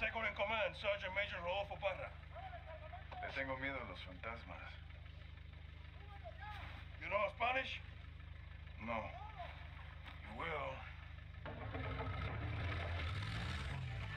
Second in command, Sergeant Major Rodolfo Parra. Le tengo miedo a los fantasmas. You know Spanish?